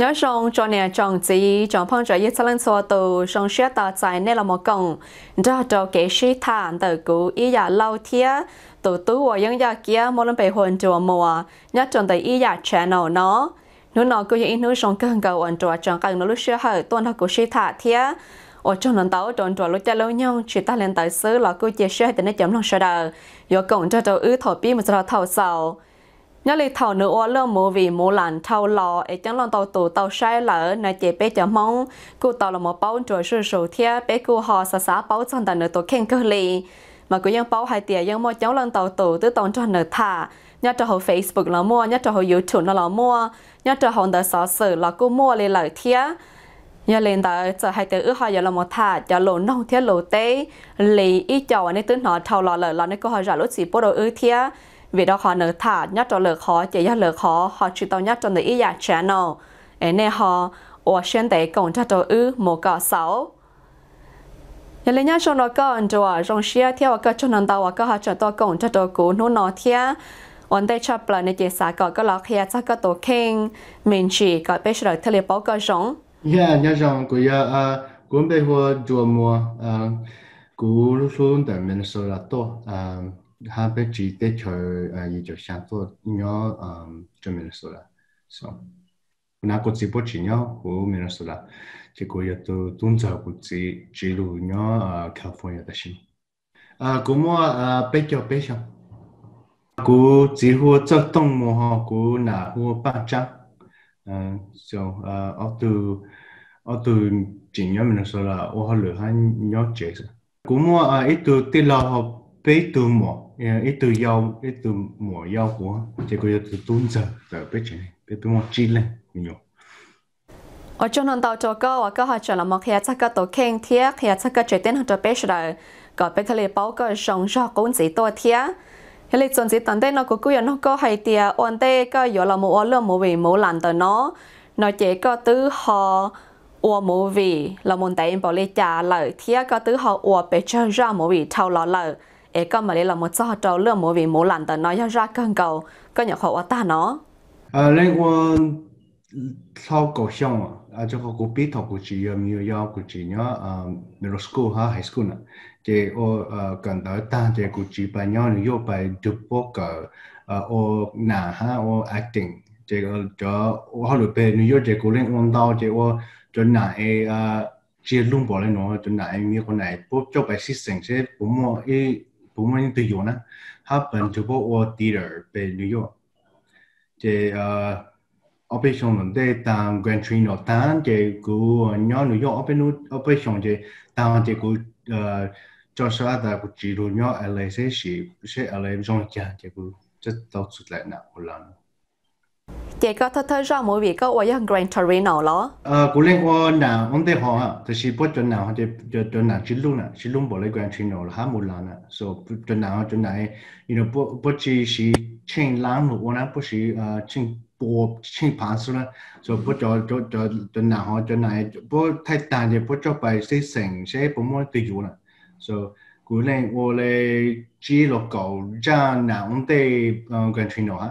nhớ rằng cho nè chồng gì chồng phong trợ yết lần số tù xong xe ta chạy nên là một công đó cho kế sĩ thản từ cũ ý giả lâu thía tụ tú và những giả kia mỗi lần bị hồn chùa mùa, nhớ chồng từ ý giả channel nó nếu nó cứ yên nước xong cơn cầu ẩn chùa chồng cần nó lúc xưa hơi tuân theo của sĩ thả thía ở trong lần tàu trong chùa lúc cha lâu nhau chỉ ta lên tới xứ là cứ chia sẻ để nó chấm lòng sợ đời do cộng cho cháu ư thổ bi một giờ thầu sầu nhớ li thầu nữ ô lơ mù vì mù lạnh thâu lò ấy chẳng lòng tàu tù tàu sai lỡ nè chế bé chở mong cụ tàu là một bao trời sư sầu thia bé cụ họ xả xả bao chân tàu nữ tổ khen cơ li mà cứ dân bao hai tiề dân mua cháu lòng tàu tù tứ tông cho nữ thả nhớ cho họ facebook là mua nhớ cho họ youtube là, là mua. Nhớ cho họ đời sở sử là cụ mua li lỡ thia. Nhớ lên tờ giờ hai tiề ước họ giờ là một thả giờ lộ nông thia lộ tế. Lì ít cho anh ấy tứ nọ thâu lò lỡ là nên cô họ giả lốt gì bố đồ ư thia vì đó họ nợ thả nhất cho lỡ khó, chỉ cho lỡ khó, họ chỉ tao nhất cho nở ý dạng channel ấy nên họ ở trên tế cộng cho tôi ư một cỏ sáu. Nhà lấy nhá cho nó có anh cho rong xia theo cái cho nên tao có họ cho tôi cộng cho tôi cú nô nó theo ổn đây cho bờ này chỉ xã có cái lọ kia chắc có tổ kinh mình chỉ có biết rồi thay bảo cái rong yeah nhà rong của ya à cũng bây giờ chùa mùa à cú luôn tại mình sơ là to à ha bé chỉ để chơi à gì cho sáng to nhớ à cho Minnesota so na có chỉ bố chỉ nhớ của Minnesota chỉ có ya tu tuân giờ của chỉ chỉ lu nhớ à California đó xin à cú mua à bé cho bé xong cú chỉ hùa cho tông mùa họ cú nà hùa ba trăm à so à ở từ ở từ chỉ nhớ Minnesota ở họ lựa hai nhớ chế cú mua à ít từ tiền la họ bé từ mùa ít từ dâu, ít từ mỏ dâu của chỉ có từ tuôn giờ giờ biết chuyện biết biết một chi lên nhiều ở trong hàng tàu cho cơ và cơ hội trở lại một hệ chắc cơ tổ khen thiết hệ chắc cơ chuyển đến hàng tàu bế sở có biết cái báo cơ sống cho cũng chỉ tổ thiết hệ lý chuẩn tận đây nó cũng cứ nó có hay tiề ổn tê cơ giờ là một lượng một vị một lần tới nó. Nó chỉ có từ họ ủa một vị là một tại bảo lê trả lời. Thiết có từ họ ủa bế chơi ra một vị thâu lọ lời ế có mà lấy là một sao trâu lừa mỗi vì mỗi lần ta nói ra cơn cầu. Có nhỏ khẩu ta nó. Ờ lấy qua sau cầu xong à? à cho có biết thọ cụ chỉ yêu à, miêu yêu cụ chỉ nhớ à middle school ha, high school nè. Thì ô à cần tới ta thì cụ chỉ bài nhớ là yêu bài chụp bóc à ô, nà ha, ô, acting. Thì cho họ được về New York thì cụ lên ông đau thì ô, cho nà ai chia luôn bỏ lên nó, cho nà ai miêu con này bóc cho bài system sẽ cũng mua ấy bố mua những từ na ha bên cho bố ở theater về New York. Thì ờ operation nó để tang Grand Trino tang thì cú nhỏ New York open operation, thì tang thì cú ờ cho sao ta cú chỉ rồi nhỏ LA sẽ sẽ LA trong nhà, thì cú rất tốt xuất lại nào lần chị có thơ thơ ra mỗi vị có ở yang Grand Torino lo ờ cú lên qua nào ông đây họ thì chỉ bắt cho nào, thì cho cho nào chỉ luôn nè chỉ luôn bỏ lấy Grand Torino là hai một lần nè so cho nào cho này, you know bắt bắt chỉ chỉ trên láng một con bắt chỉ ờ bộ trên phá số là so bắt cho cho cho cho nào họ cho này bắt thay tàn thì bắt cho bài sẽ thành sẽ bắt mua tự chủ nè so cú lên qua lấy chỉ là cầu ra nào ông đây ờ, Grand Torino à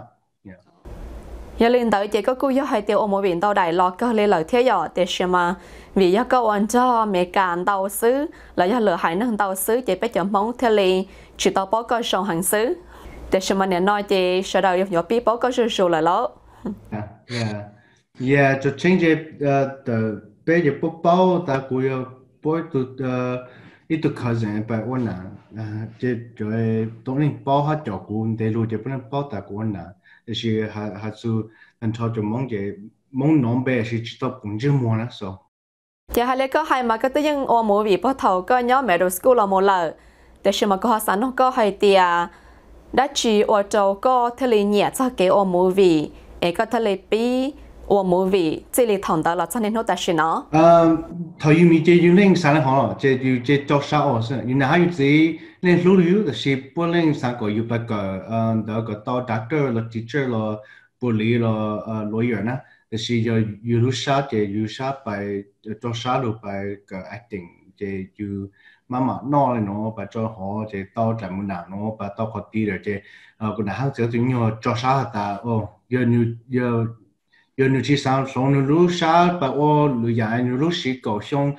giờ lên tới chỉ có cú gió hay tiêu ở mỗi biển tàu đại lọt cơ lên lời thế dõi để xem mà. Vì yếu câu anh cho mẹ cản tàu xứ là do lửa hải nâng tàu xứ chỉ phải chọn mong theo lì. Chỉ tàu bó cơ sông hàng xứ. Để xem mà nè nói chỉ sợ đầu đó nhỏ biết bó cơ sư sư là lỗ yeah yeah. To change it uh, the bây giờ bố bao ta cú yếu bố tụ ờ, ít tụ cousin bài ôn à chỉ rồi tổng nên bao hết cho cú để luôn chỉ biết bao ta cú ôn à shi ha su an ta cho mong ge mong nong be shi chi top cũng chưa mua nữa so. Thì hai lẽ có hai mà cái tự nhiên ô mua vì bắt đầu có nhớ mẹ đồ school là một lần để xem mà có sẵn nó có hay thì đã chi ô tô có thể là nhẹ cho cái ô mua vì ấy có thể là bị 我冇為這裡談到了真係好大事咯。嗯，頭要咪借用零三咧好咯，借用借作啥哦先，原來還有自己零六六的是不零三個有八個，嗯，那個到 doctor 了、teacher 了、不理了、呃 lawyer 呢，就是要有六啥借有啥白作啥路白個 acting 借有。mà mà nó là nó bà cho họ thì tao trả muốn nào nó bà tao có tí rồi thì cũng là hàng giờ chúng nhau cho sao ta ô giờ như 有女去上上路路下，把我路呀路路是搞上，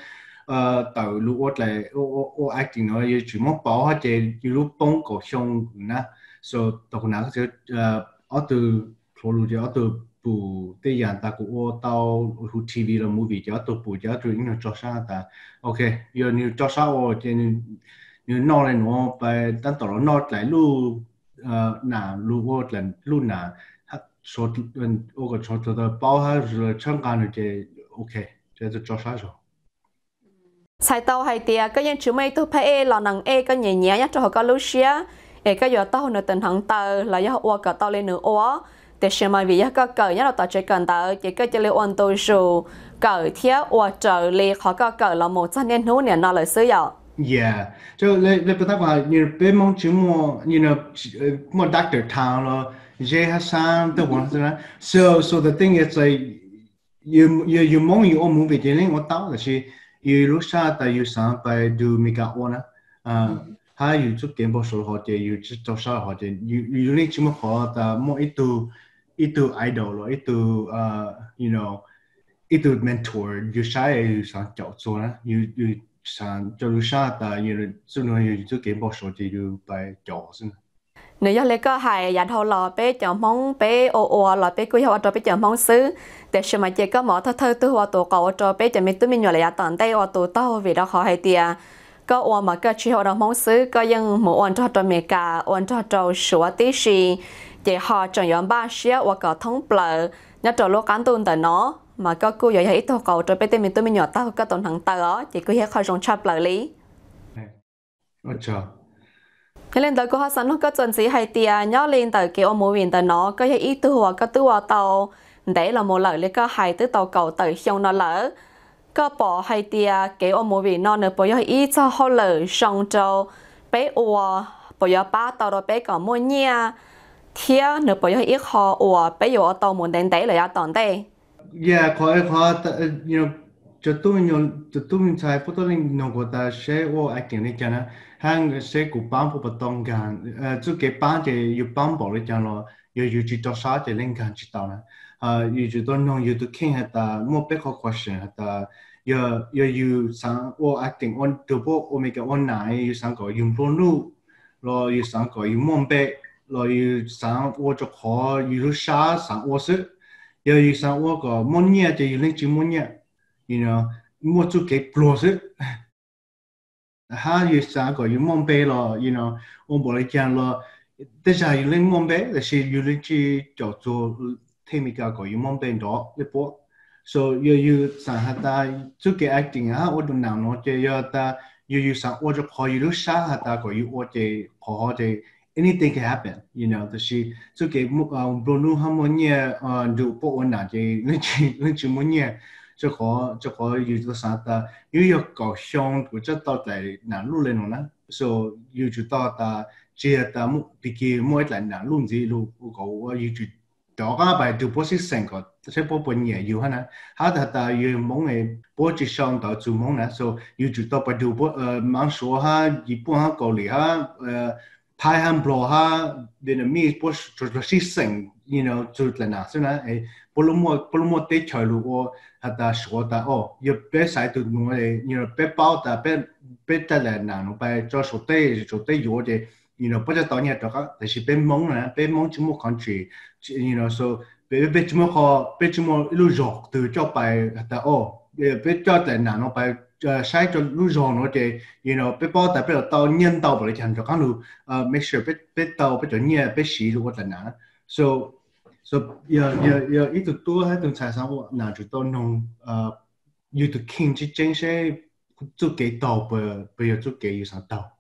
呃，道路我来我我我爱听了，有什么包或者有路帮搞上呢？所以到那个就呃，我都投入就我都不对呀，但是我到路 TV 了 movie 就我都不就我都因为做啥的，OK，有你做啥我就你你弄来我把但到了弄来路呃那路我来路那。他说嗯我个说到包下是香港嘅就 OK，就就做啥做。sai tàu hay tia cái những chú mấy tu phải là năng e cái nhẹ nhẹ nhất cho họ có lúc xia e cái giờ tàu nó tình hằng tờ là do họ cả tàu lên nữa ó để xem mà vì có cờ nhất là tàu chơi cần tờ chỉ cái chơi ôn tu sù cờ thiết ó trở li họ có cờ là một trăm年nụ niệm nó là sử dụng Yeah, so le le pata ba you know be mong chu mo you know mo doctor town lo Jay Hassan, the one. Right? So so the thing is like you you you mong you own movie dealing what tao là she you lúc sa ta you sang by do mika ona uh ha you took game boss ho te you just to sa ho te you you need to ho ta mo itu itu idol lo itu uh you know itu mentor you sa you sang chao so na you you sang cho lu sa ta you so no you took game boss ho te you by chao sin nếu như lấy cái hay nhà thầu lò bé chọn mong bé ô ô lò bé quý học cho bé chọn mong xứ để xem mà chỉ có mỏ thơ thơ tu hoa tổ cầu cho bé chọn mình tu mình nhỏ lại tận đây hoa tổ tao vì đó khó hay tiệt có ô mà cái chỉ học đó mong xứ có những một ôn cho cho mẹ cả ôn cho cho sửa tí gì chỉ họ chọn nhóm ba xía hoặc có thông bờ nhớ cho lúc cán tuần tới nó, mà có cô giờ ít tổ cầu cho bé tên mình tu mình nhỏ tao có tuần thằng tao chỉ cứ hết khỏi trong chập lại lý. 你令到嗰下神碌嗰陣時係啲啊，有令到叫我冇面到 nó，嗰一度啊，嗰度啊到，để là một lời lý có hai tới tàu cầu tới xong nó lỡ. Có bỏ hai tia kế ô mô vì nó nữa bỏ ý cho họ lỡ xong cho bé ua bỏ yếu ba tàu rồi bé có mua nha. Thia nữa bỏ yếu ít họ ua bé yếu ở tàu muốn đến đấy là tòn đây yeah có ít họ you know cho tôi nhiều cho tôi mình xài phút tôi linh nó của ta ô ai kiến đi cho hang sẽ cụ bán bộ bát tông gan chú cái bán thì yêu bán bộ đấy chăng lo yêu yêu chỉ cho sao thì linh gan chỉ tao nè à yêu chỉ tôi nói yêu tôi kinh hết ta mua bé có question hết ta yêu yêu yêu sang ô acting on tu bộ omega on này yêu sang có dùng pro nu lo yêu sang có yêu mong bé lo yêu sang ô cho khó yêu sa sang ô sự yêu yêu sang ô có mong nhẹ thì yêu linh chỉ mong nhẹ you know mua chú cái plus ha yu sa ko yu mong pe lo you know on bo le jan lo de ja yu ling mong pe le shi yu li chi jo zo te mi ga ko yu mong pe do le po so yu yu sa ha ta zu cái acting ha o du nào no je yo ta yu yu sa o jo ko yu lu sha ha ta ko yu o je ko ho je anything can happen, you know the shi mo bro um ha mo nye du po on na je le chi le chi mo nye 就可就可要到啥的，又要搞香，或者到在南路那种呢，所以要就到的接的木，毕竟每来南路子路个我要就大家摆就不是成个，这波本嘢要哈呢，他的的要蒙诶，波就上到做蒙呢，所以要就到摆就波呃，忙说哈，一般哈搞里哈呃。 拍 han blo ha den mi po to to si sing you know to la na so na e polo mo polo mo te chai lu o hata sho ta o yo pe sai tu no e you know pe pao ta pe pe ta la na no pa cho so te so te yo de you know po ja to nya to ka de si pe mong na pe mong chi mo country you know so pe pe chi mo ko pe chi mo lu jok tu cho pa hata o pe cho ta na no pa Ờ, sai cho lu giòn nó thì you know bé bao tại bé tao nhân tao bởi thành cho các lu ờ, make sure bé bé tao bé cho nhẹ bé xí lu cái nào so so giờ giờ giờ ít tụ tu hay tụ sản sản nào chủ tao nông uh you to king chỉ chính sẽ chú cái tàu, bởi bởi giờ chú yêu sản tàu.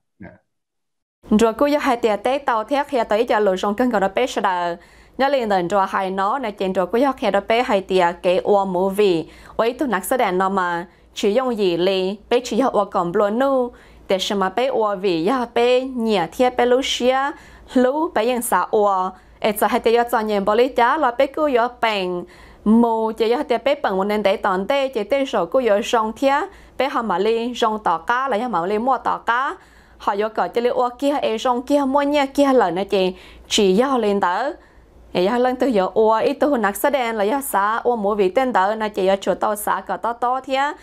rồi cô giờ hai tiệt tế tàu thiết hiện tới giờ lối trong cân cầu đó bé sẽ đợi nhớ liền đến rồi hai nó này chuyện rồi cô giờ hiện đó bé hai tiệt cái ô movie với tụ nạc sẽ đèn nó mà chỉ dùng gì lì bây chỉ học ở cổng luôn nu để xem mà bé ở vì ya bé nhà thiên bé lúc xia lúc bé yên sa ở ấy giờ hay để cho chọn nhận bảo lý trả là bé cứ có bệnh mù chỉ có thể bé bệnh một nên để tận tê chỉ tê số cứ có rong thiên bé học mà lì rong tỏ cá là nhà mà lì mua tỏ cá họ có cỡ chỉ lì ở kia ấy rong kia mua nhà kia lời nữa chị chỉ giao lên tới ấy giờ lần tới giờ ua ít tôi nạc sát đen là giờ xá ua mỗi vị tên tới là chỉ giờ chỗ tàu xa, cả tao to thiên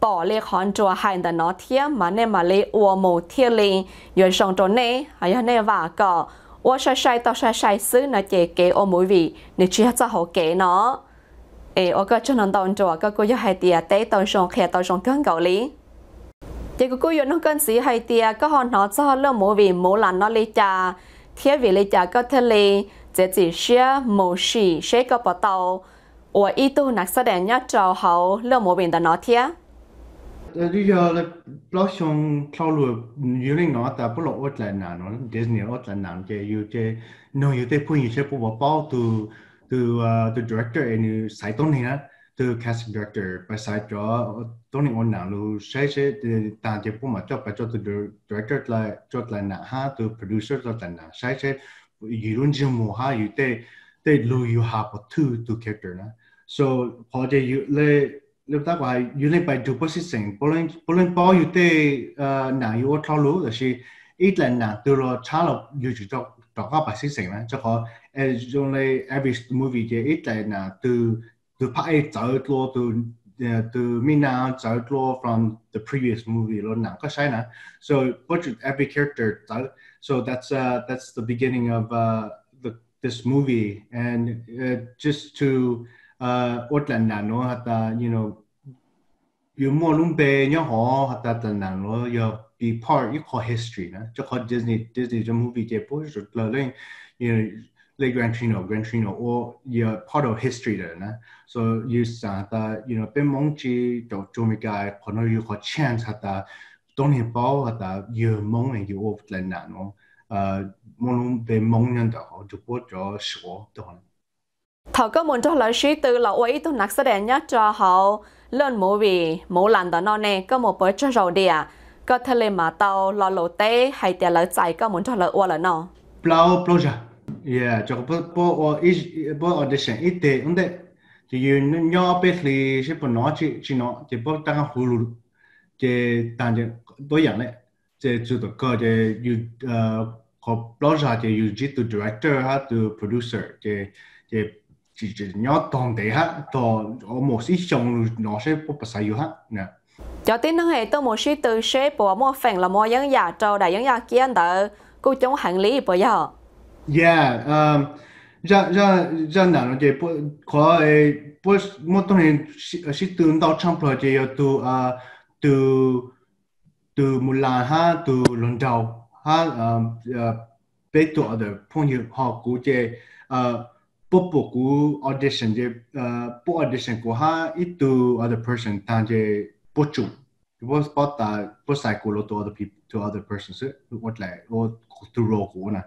bỏ lê khón chùa hai đàn nó thiết mà nên mà lê ua mù thiết lì rồi xong chỗ này hay này vả cỏ ua sai sai tao sai sai xư nó chế kê ô mũi vị. Nếu chỉ cho họ kê nó. Ê, ô cơ cho nó tao chùa cơ cô cho hai tia tế tao xong khè tao xong cơn gạo lý. Chỉ cô cô nó cơn sĩ hai tia có hòn nó cho họ lơ mũi vị mũ là nó lê cha thiết vị lê cha cơ thiết lì chỉ chỉ xe mù xì xe cơ bỏ tàu. Ủa ý tu nạc sao đèn nhá, trò hậu, lơ mũi vị tao nó thiết Lyja blachon klalu yuling no ta pulo otlan na no Disney otlan na ke you te no you te pun you che pu ba to to uh, the director and you sai ton ni na to casting director by side draw tony on na lu sai se ta je pu ma cho pa cho to director la cho la na ha to producer cho la na sai se yurun jim mo ha you te te lu you ha pa two two character na so how do you le ta quả yu le bai du posi sing polin polin po you te na yu o tho lu da shi ít là na từ lo cha lo yu chỉ cho cho các bài sinh every movie thì ít là na từ A trở to from the previous movie lo nào có so but every character so that's uh, that's the beginning of uh, the this movie. And uh, just to uh, Otland no hata you know you more lumbe nya ho hata tan no you be part you call history na cho call Disney Disney the movie je po so learning you know like Gran Trino, Gran Trino, or you're part of history there. Na? So you sa ta, you know, bên mong chi cho cho mi cái, còn nó you có chance hata don't hit bao hata you mong and you off lên nè nó ờ mong về mong nhân đó chụp bút cho số đó thầu có muốn cho lời suy từ là ủy tôi nạc sẽ đèn nhất cho họ lên mũ vì mũ lần đó nó nè. Có một bữa cho rồi đi à có thể lên mà tàu lo lộ tế hay tiền lời chạy, có muốn cho lời ua là nó plau plau ja yeah, cho bố bố ở ít bố audition ít thế ông đấy. Thì nhỏ bé thì sẽ bố nó chỉ chỉ nó, thì tăng đang hulu thì tăng chỉ đối dạng đấy. Thì chủ tịch cơ, thì như ờ, có bao giờ thì như chỉ từ director ha từ producer, thì thì chỉ chỉ nhớ toàn thể ha to ở một ít trong nó sẽ có bớt sai ha nè. Cho tin nó hệ tôi một số từ sẽ bỏ một phần là mua những giá trâu đại những giá kia đó cô chống hành lý bây giờ yeah um ra ra ra nào nó chỉ có ấy bớt một tuần này sẽ tương đương trong rồi chỉ từ à từ từ một lần ha từ lần đầu ha um bé tuổi được phong nhiệt họ cũng chỉ ờ popo ku audition je uh, po audition ku ha itu other person tan je pochu. It was about that po cycle to other people to other persons what like or to ro ku na.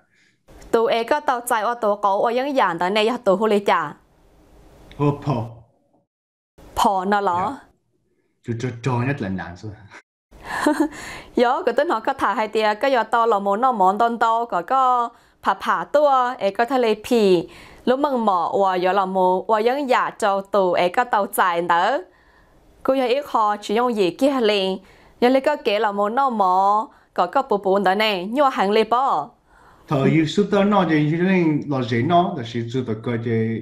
Tu e ka tao chai o to ko o yang yan da ne ya to hu le cha po po po na lo tu tu to nhất là nan so yo cái tên họ có thả hai tia cái giờ to là muốn nó món tôn to có có phà phà tua e có thale phi lúc mừng mỏ và giờ là mù và dân giả cho tù ấy có tàu chạy nữa cô giờ ít họ gì kia liền. Giờ lấy cái kia là mù nó mỏ có cái bù bún đó nè nhưng hàng lấy bỏ thời yêu sư tớ nó thì như thế là dễ nó là sự sư tớ cái thì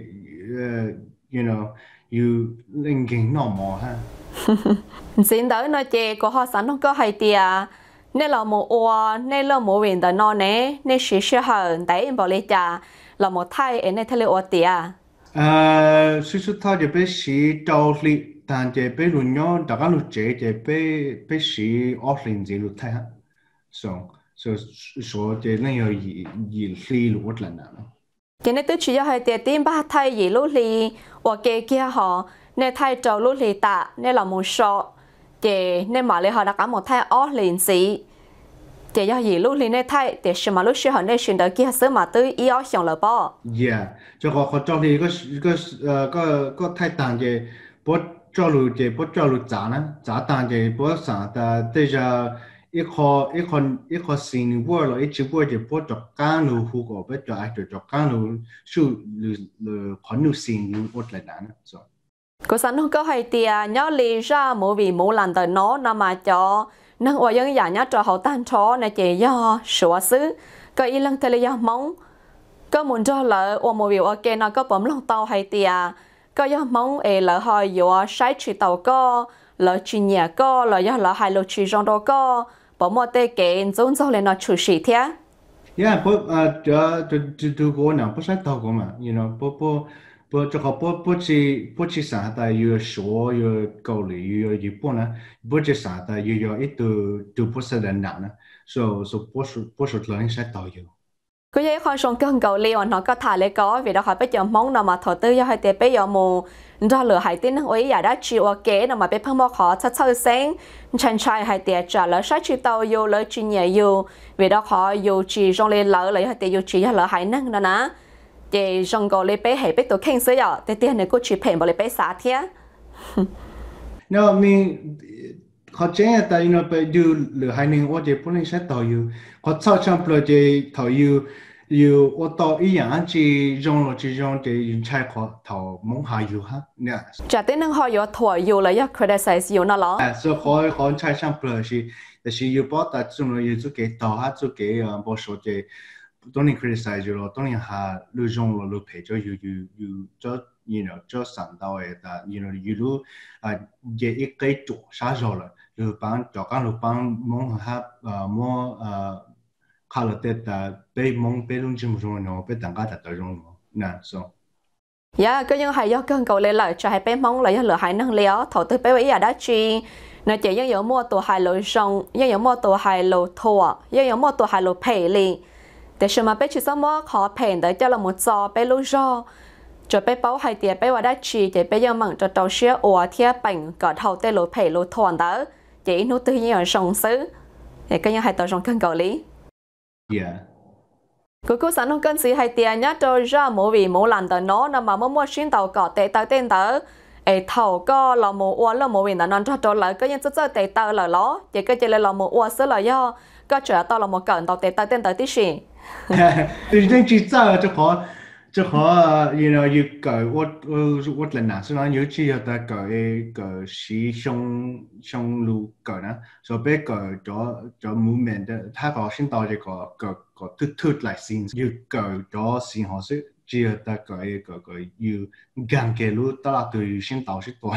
uh, you know you linh kiến nó mỏ ha. Xin tớ nói chị của họ sẵn không có hay tiền nên là mù ua nên là mù viện tớ nó nè nên sự sự hờn em bảo lấy cha là một thay em nên thay ô tiề à sự sự thay thì bé sĩ trâu li但系俾乱咗，大家都借就俾俾市 offline 自己睇下，上。so so thì nó nhiều gì gì li lụt lần nào cái này tôi chỉ cho hai tiền tiền ba thay gì lụt li và cái kia họ nên thay trâu lụt li tạ nên là một số thì nên mà lấy họ đã có một thay ó liền gì để cho gì lúc này thay để xem mà lúc xưa họ xin được đổi kia sớm mà tới ý ở xong là bao yeah cho họ họ cho thì có có có có thay tàng gì bố cho lù gì bố cho lù trả nè trả tàng gì bố sản ta bây giờ ít khó ít khó ít khó xin vua rồi ít chữ vua thì bố cho cá lù hú cổ bố cho ai cho cho cá lù su lù lù khó lù xin lù bố lại nè rồi có sẵn không có hay tiền nhớ lý ra mỗi vì mỗi lần tới nó nó mà cho năng ở dân giả nhá trò hậu tan chó này chỉ do sửa xứ. Cái y lăng tây do móng. Có muốn cho lỡ ở một biểu kê nó có bấm lòng tàu hay tiề có do mong ấy lỡ hỏi do sai chỉ tàu co. Lỡ chỉ nhà co lỡ do lỡ hai lỡ chỉ rong đồ co. Bấm một tê kệ giống giống lên nó chủ sĩ thế yeah but uh, to to to go now but I talk mà you know but but 不，这个不不去不去啥的，有说有高丽有日本呢，不去啥的又要一都都不是人难呢，so so 不是不是人是导游。cứ vậy khoan sông cơn cầu liều nó có thả lấy có vì đó khỏi bây giờ mong nào mà thọ tư cho hai tiệp bây giờ mù ra lửa hai tin ấy giả đã chịu ok nào mà bây phong mò khó chắc chắc sáng chân trai hai tiệp trả lỡ sát chịu tàu yêu lỡ chịu nhẹ yêu vì đó khó yêu chỉ trong lên lỡ lấy hai tiệp yêu chỉ lỡ hai năng đó nè thì trong cái lễ bế hệ bế tổ kinh sử rồi thì tiền này cũng chụp phải bảo lễ bế xã thế no I mean họ chế là tại nó bây giờ lửa hai nghìn ô chế bốn nghìn sáu tàu yêu họ sau trong bây giờ tàu yêu yêu ô tô ý 样 chỉ dùng à, rồi chỉ dùng để dùng chạy họ tàu mong hai yêu ha. Nè. Chả tới năng họ yêu tàu yêu là yêu criticize yêu nó lắm à so họ họ chạy trong bây là là yêu bảo ta chúng nó yêu chút cái tàu ha chút cái bộ số cái don't criticize you lo don't ha lu jong lo lu pe jo you you you just, you know, just san dao e da you know, you lu a ye i kai tu sha jo la lu ban jo kan lu ban mong ha mo kha lo te da pe mong pe lung jim jong no pe dang ga da da jong no na so ya cái những hay do cái cầu lên lại cho hai bé mong lại lựa hai năng léo thầu tư bé bây giờ đã chi nè chị dân dụ mua tù hai lô rong dân dụ mua tù hai lô thua dân dụ mua tù hai lô pei liền แต่ชมาเป้ชิสมอขอเพนแต่เจ้าละมุดจอเป้ลูจอจะไปเป้าไฮเตียไปว่าได้ชีจะไปยังมั่งจะเจ้าเชี่ยอัวเทียปังก็เท่าเตลูเพลูทอนเด้อจะอินุตัวยังส่งซื้อแต่ก็ยังให้ต่อส่งกันเกาหลี Yeah. กูกูสันนกันสีไฮเตียเนี่ยจะจะมูวีมูหลันเดนอนมามั่วมั่วชิ้นเต่าก็เตะเต่าเต้นเด้อไอ้เท่าก็เราหมูอ้วนเราหมูวินนอนจะโดนเลยก็ยังจะเจอเตะเต่าเลยล้อจะก็จะเลยเราหมูอ้วนซะเลยย่อก็จะต่อเราหมูเกินเต่าเตะเต่าเต้นเต่าที่สี่ There's no chita to call to call you know you go what what là nà so nó you chỉ ta go e go xí xong xong lu go nè so bé go cho cho movement ta có xin tao chỉ có go go tụt tụt lại xin. You go đó xin họ sẽ chỉ ta go e go go you gần cái lu ta là tụi xin tao sẽ to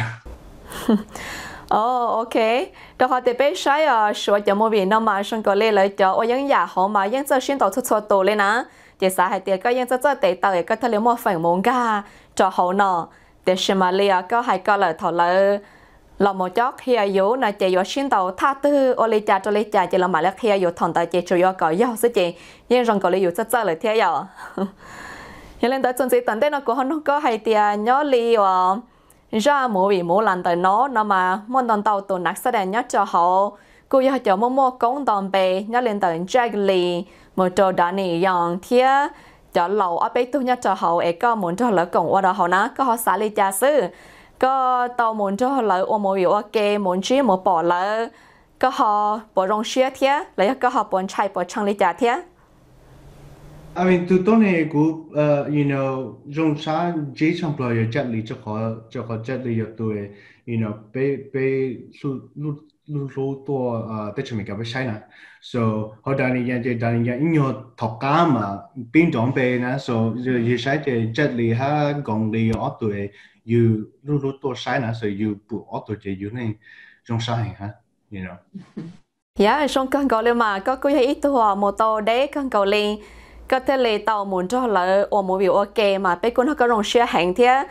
是多。Ok. Đó họ để bé sai à, sửa cho mua vị nó mà xong có lê lại cho ở những nhà họ mà những giờ xuyên tàu xuất xuất tổ lên á. Chỉ xã hay tiệt, có những giờ giờ để tàu có thể lấy mua phần món ga cho họ nọ. Để xem mà lia có hay có lời thọ lời là một chót khi yếu là chỉ có xuyên tàu tha tư ô lấy cha cho lấy cha chỉ là mà lấy khi yếu thằng tàu chỉ chủ yếu có yếu sự nhưng rằng có lê yếu rất là thế yếu. Hiện lên tới sĩ tận đây nó cũng không có hay tiệt nhớ li ra mỗi vị mỗi lần tới nó nó mà muốn đòn tàu tổ nạc sẽ đèn nhất cho họ. Cô yêu cho mua mua công đòn bề nhớ lên tới Jack Lee. Một trò đã nỉ dòng thía. Cho lầu ở bên tu nhất cho họ ấy có muốn cho lỡ cổng qua đó họ ná, có họ xả lý cha sư có tàu muốn cho lỡ ô mỗi vị ok muốn chỉ một bỏ lỡ. Có họ bỏ rong xía thía, lấy có họ bỏ chạy bỏ chăng lý cha thía. I mean, tu tone này cũng, uh, you know, trong xã chỉ trong bờ giờ chất lý cho họ cho họ chất lý cho tôi, you know, bé bé lu lu lu lu tua uh, tết chúng mình gặp phải sai nè, so họ đang đi chơi đang đi in nhiều thọc cá mà biến động bé nè, so giờ giờ sai thì chất lý ha gồng lý ở tuổi, you lu lu tua sai nè, so you bu ở tuổi thì you này trong xã ha, you know. Dạ, xong cần go lên mà có quý ít tuổi một tàu đế cần cầu lên có thể là tàu muốn cho là ở một việc ok mà bé cũng nó có rong share hàng thế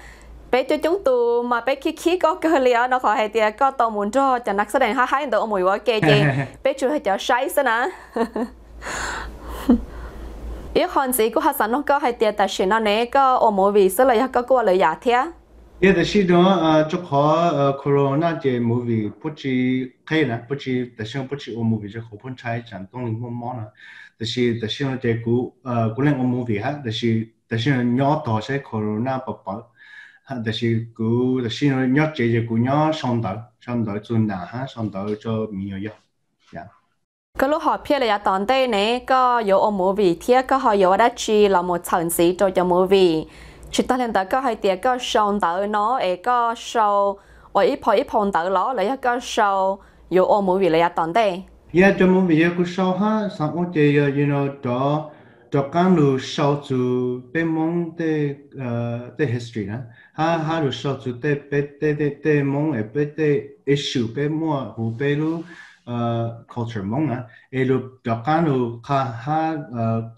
bé cho chúng tôi mà bé khi khi có cơ liệu nó khỏi hay thì có tàu muốn cho cho nắc sẽ đèn hai hai ở một việc ok chị bé chú hay cho sai thế nè ít hơn gì cũng hát sẵn nó có hay thì tại sao nó nè có ở một việc sẽ là có qua lời giả thế Yeah, the shit đó cho họ corona cái movie bất chỉ hay nè, bất chỉ tại sao bất chỉ ở movie cho họ phân trái chẳngต้องlinh mong mong nè,แต่是แต่ Yeah, the she do uh cho khó corona je movie bu chi kai na bu chi the she bu chi o movie je ho pon chai chan tong ling mon mon na the she the she je gu uh gu leng o movie ha the she the she nyo to she corona pa pa ha the she gu the she nyo je je gu nyo song da song da zu na ha song da cho mi yo yeah ก็ลูกหอบเพียระยะตอนเต้เนี่ยก็โยโอมูวีเทียก็หอยโยได้ชีเราหมดสันสีโจโยมูวี chúng ta lên tới có hai tiệc có sầu tới nó ấy có sầu ở ít phải ít phong tới nó lấy có sầu yo ô mỗi vị lấy tận đây yeah cho mỗi vị cứ sầu ha sáng ông trời you know đó cho các lu sầu chú bên mong tê tê history nè ha ha lu sầu chú tê bê tê tê tê mong ấy tê issue bê mua hồ bê lu culture mong nè e lu cho các lu ha ha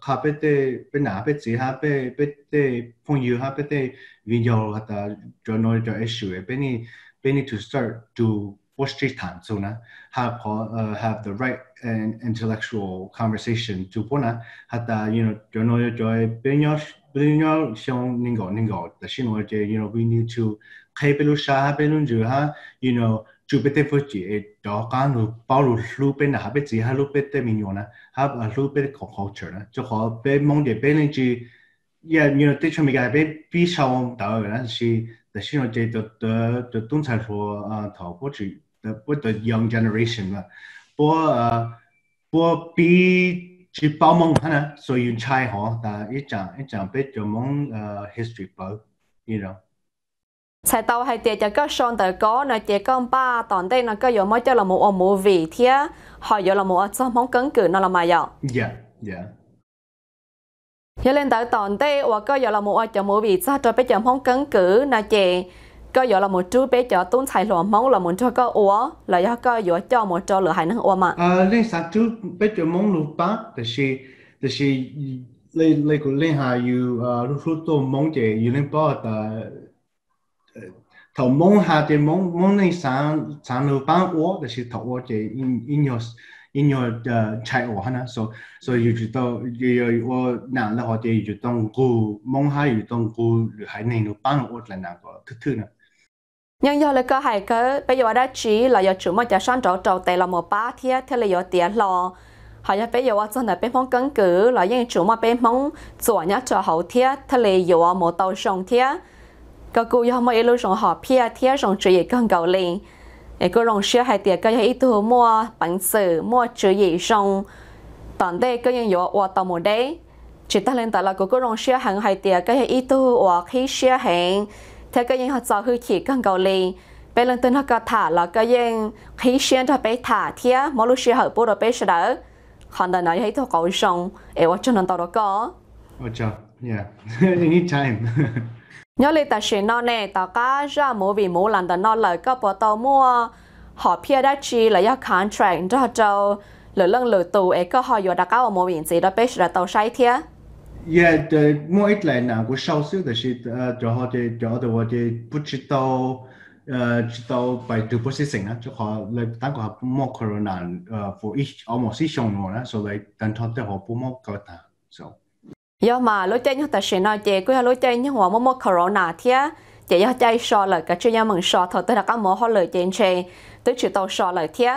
ha be de be na be chỉ ha be be de phong yu ha be de video ha ta cho nói cho issue e be ni be ni to start to what street time so na have uh, have the right and intellectual conversation to pona hata you know yo no yo joy benyo benyo xiong ningo ningo the shin wo je you know we need to khai pelu sha pelu ju ha you know chu pe te fu ji e do ka nu bao lu lu pe na ha pe ji ha lu pe te min yo na ha lu pe ko culture na jo ho pe mong de pe len ji yeah you know 的确没改变比上到那是的是我这的的的东财说啊头或者 the with the young generation mà bố bố bi chỉ bao mong hả so you try họ ta ít chẳng ít chẳng biết cho mong history bao you know sai tàu hay tiệt cho các son tờ có nó chỉ có ba tòn đây nó có giờ mới cho là một ông một vị thế họ giờ là một ông sao mong cấn cử nó là mà giờ dạ dạ. Giờ lên tới tòn đây và có giờ là một ông cho một vị sao cho bây giờ mong cấn cử nó chỉ có giờ là một chú bé cho tốn xài lọ mong là muốn cho có ủa, là do có giờ cho một cho lửa hải năng uo mà. À lên sáng chú bé cho mong lụt bát thì she thì she lấy lấy của lên hà yêu à, rút rút tôm mong chị yêu lên bao ta 头蒙下的蒙蒙那三三路班我的是头我这音音乐音乐的菜我呢，所所以就到有我难了话的就当古蒙下有当古还那路班我来那个特特呢。nhưng giờ lại có hay cái bây giờ đã chỉ là giờ chủ màจะsang trâu trâu tệ là một ba thiết thế là giờ tiền lo họ giờ bây giờ chân là bên phong căn cứ là những chủ mà bên phong做nhá cho hậu thiết thế là giờ một tàu sông thiết cái phía liền cái ít mua mua chỉ ta lên tại là cô rong xe hàng hay tiền cái ít tu ở khi xe hàng thế cái những họ cho hư chỉ càng cầu lì bây lần tên họ có thả là cái những khí xuyên cho bé thả thía mỗi lúc xưa họ bố đồ bé sẽ đỡ còn đời nói thấy thôi cầu sông em ở trong tàu đó có Ôi yeah, anytime. nhớ lấy ta sẽ nó nè ta cá ra mỗi vì mỗi lần ta nó lời có bỏ tàu mua. Họ phía đã chi là do contract cho cho lỡ lưng lỡ tù ấy có họ vừa đã cá ở mỗi viện gì đó bây giờ tàu sai thế Yeah, the more it like now, we show you the shit, uh, the how the the other what the put it all, uh, it all by the processing, uh, how like that go more corona, uh, for each almost each one, uh, so like then talk the whole more got that, so do mà lối chơi nhau ta sẽ nói chơi cứ lối chơi nhau hòa mua mô corona thía chị do chơi so là cái chuyện mừng so thôi tôi đã có mô họ lời trên chơi tôi chỉ tàu so lời thía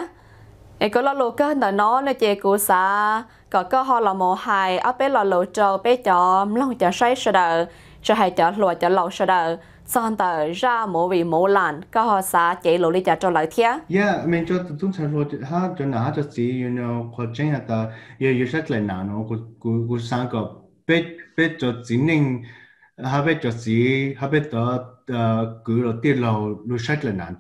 ấy có lo lô cơ nó nó là chơi cú sa. Có cơ họ là một hai ở bên là lô trâu bên cho lòng cho say sờ đờ. Cho hai cho lùa cho lẩu sờ đờ. Xong tờ ra mỗi vị mỗi lần có họ sa chạy lô đi cho cho lại thía Yeah, I mean, cho chúng ta lô ha cho nào cho gì, you know, có chuyện là ta, yêu you sách là nào nó, cú cú cô sang cái bên bên cho chính nên, ha bên cho gì, ha bên đó, ờ, cứ là tiền lô lô sách lại nào,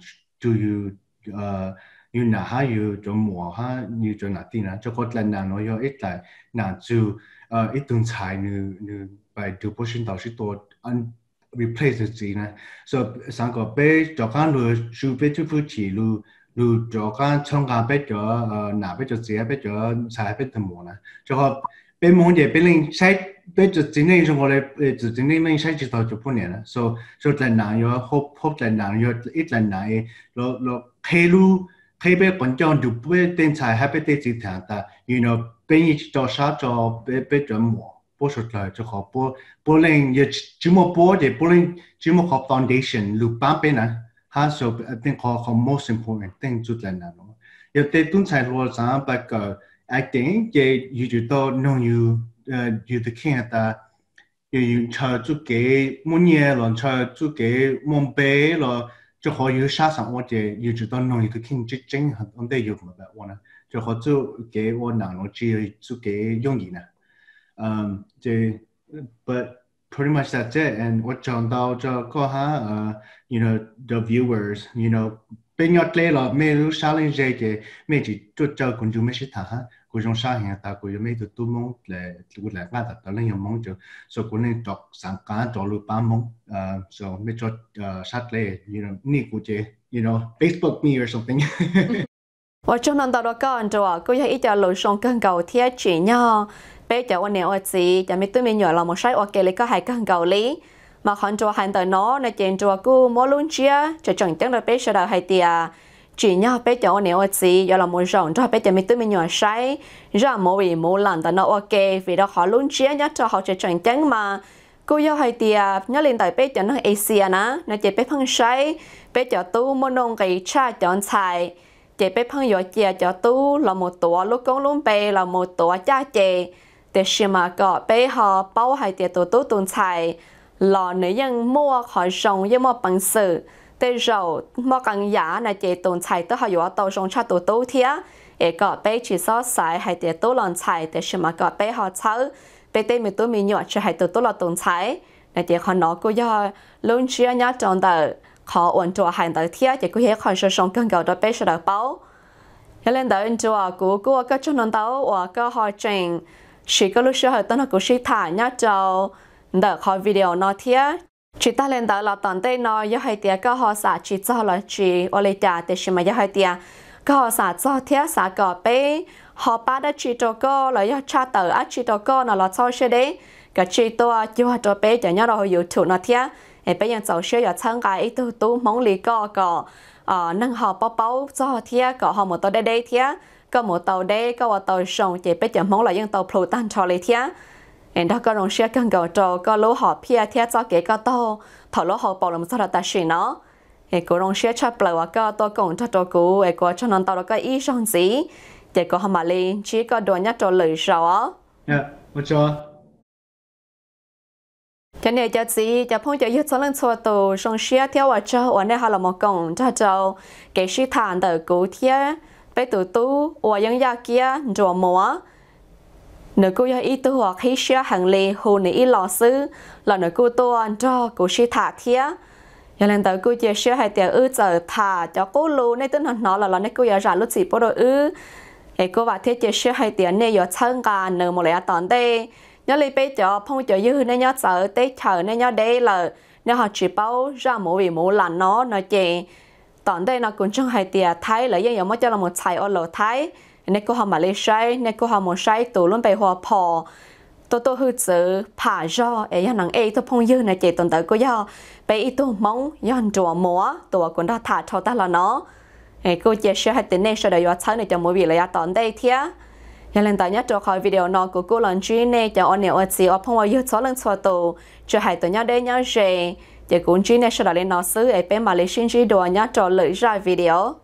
to you, ờ, như nào ha như cho mùa ha như cho nào tin cho có lần nào nó có ít lại nào chú ờ ít tuần xài như như bài du bổ sung đạo sĩ tổ un replace gì nè. So sang có bé cho các lu chú bé chú phụ chỉ lu lu cho các trong các bé cho ờ nào bé cho gì bé cho xài bé tầm mùa nè. Cho họ bé muốn gì bé linh sai bé cho chính But the teenage one, the teenage man sai chỉ tao chụp phone nè. So so là nàng yo hope hope là nàng yo ít là nàng lo lo khai lu khai bé còn cho chụp bé tên xài hay bé tên gì thằng ta you know bé như cho sao cho bé bé cho mua bố sụt lại cho họ bố bố lên giờ chỉ một bố để bố lên chỉ một họ foundation lục bán bé nè. Ha so I think họ họ most important thing chút là nàng. Giờ tên tuân xài lo sáng bắt cái I think that you do not know you 呃有的看的。又用车做给木年了，车做给蒙北了。就好有啥上我这有知道弄一个听真真很很得有么的我呢，就好做给我拿我只有做给用意呢，嗯，这 but pretty much that's it and 我讲到这个哈呃，you know the viewers，you know 被鸟累了，没有啥人这个，没去做这工作没事谈哈， cô trong sa hiện tại cô mấy tụi tu mong là cô là ba tập là nhiều mong chứ. So cô nên đọc sáng cá chọn lựa ba mong. Ờ, so mấy cho ờ, sát lệ, you know ni cô chơi you know, Facebook me or something. Và trong năm đó có anh cho à cô ít cho lối sống cân cầu thiết chỉ nhau bây giờ ôn em ở chị giờ mấy tụi mình nhỏ là một sai ok lấy có hai cân cầu lý. Mà còn cho hắn tới nó nên chuyện cho cô mỗi luôn chia, cho chẳng chẳng là bây giờ hay tiệt chỉ nhau bé cho nếu gì giờ là mua rộng cho bé cho mình tự mình nhỏ say, ra mỗi vì mua lần ta nó ok vì đó họ luôn chia nhớ cho họ chơi chuyện chẳng mà. Cô yêu hay tiệt nhớ lên tại bé cho nó Asia nè. Nó chỉ bé phăng say, bé cho tu mua nông cái cha chọn xài chỉ bé phăng nhỏ chia cho tu là một tổ lúc con lúc bé là một tổ cha chè để xem mà có bé họ bao hay tiệt tổ tu tuần xài lò nữ dân mua khỏi sông với mua bằng sự tê rầu mua càng giả là chỉ tồn chạy tới họ yếu tàu sông cho tụ tổ thía. Để có bé chỉ so sánh hay để tổ lòng chạy để xem mà có bé họ cháu. Bé tê mình tôi mình nhỏ cho hay tụ tổ là tồn chạy. Là chỉ họ nói cô do luôn chia nhau trong đời họ ổn chỗ hành đời thía chỉ có hết khỏi sống cần cầu đó bé sẽ được bao cho nên đời chỗ cô cô có cho nông tàu và có họ trình chỉ có lúc xưa họ tao nó cũng chỉ thả nhau cho đỡ khỏi video nó thía chỉ ta lên đó là tận đây nó yêu hai tia có họ xả chỉ cho là chỉ ở lại trả để xem mà yêu hai tia có họ xả cho thiết xả cỏ bé họ ba đã chỉ cho cô là yêu cha tử á chỉ cho cô nó là cho xe đấy cái chỉ tôi chưa cho bé cho nhau rồi YouTube nó thiết. Em bây giờ cháu sẽ giờ sang cái ít tu tu mong lý có có ờ nâng họ bao bao cho thiết có họ một tàu đây đây thiết. Có một tàu đây có một tàu sông, chỉ bây giờ mong là những tàu plutan cho lấy thiết em đó có rong xe cần cầu trò có lỗ họ phía theo cho cái có to thọ lỗ họ bảo làm sao là ta xí nó. Em có rong xe chấp lời có to cùng cho trò cũ. Em có cho nên tao có ý xong gì để có họ mà lên chỉ có đồ nhất trò lời sao yeah what cho cho nên cho chị cho phong cho yêu cho lên cho tổ rong xe theo ở cho ở đây họ là một công cho cho cái sĩ thản đời cũ theo bé tụ tu ở những gia kia rồi múa nếu cô yêu ý tu hoặc khi xưa hàng lì hồ này ý lò sư là nếu cô tu ăn cho cô sẽ thả thía. Giờ lần tới cô chia sẻ hai tiểu ư giờ thả cho cô lù nên tính nó là là nên cô yêu ra lúc gì bộ đồ ư. Thì cô và thiết chia sẻ hai tiểu này giờ chân cả nếu một lẽ tòn đây nhớ lấy bây giờ phong cho dư nên nhớ sợ tết chờ nên nhớ đây là nếu họ chỉ bao ra mỗi vì mỗi lần nó, nói chỉ tòn đây nó cũng trong hai tiểu thái là giống mới cho là một thầy ở lầu thái nên cô họ mà lấy sai nên cô họ một sai tổ luôn bị hòa phò. Tôi tôi hư chữ phá do ấy nhà nàng ấy tôi phong dư này chạy tuần tới cô do. Bị ít tôi mong yon chùa múa tôi còn đã thả cho ta là nó. Ấy, cô chia sẻ hai tiếng này, sau đó yo chơi này cho mỗi vị là tận đây thía nhà lần tới nhất cho khỏi video nó của cô lần chuyên này, cho anh nhiều chị ở phong vào dư số lần số tổ cho hai tuần nhau đây nhau về để cũng chuyên này, sau đó lên nó xứ, ấy bên mà lấy xin chỉ đồ nhau cho lợi ra video.